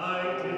I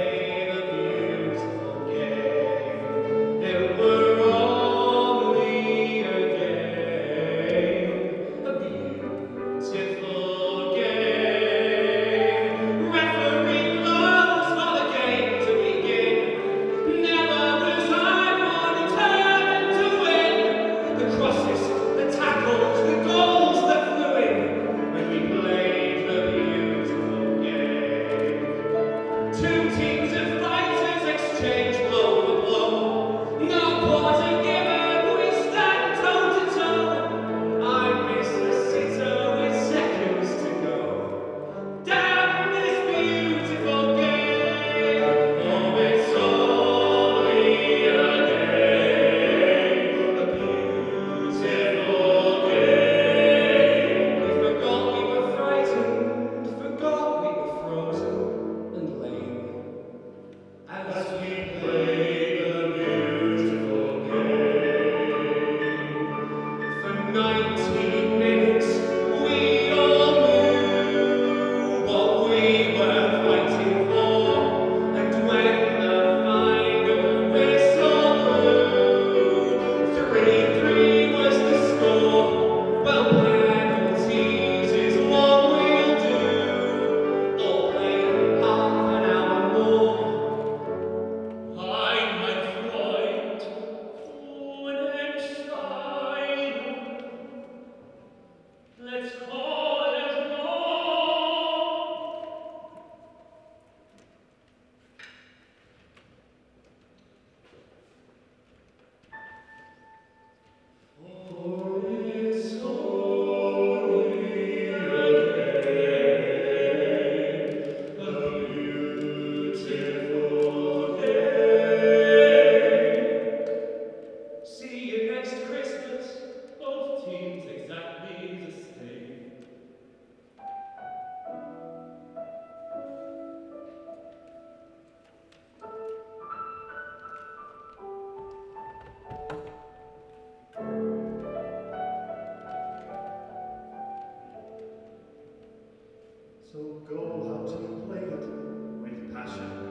mighty So go out and play it with passion.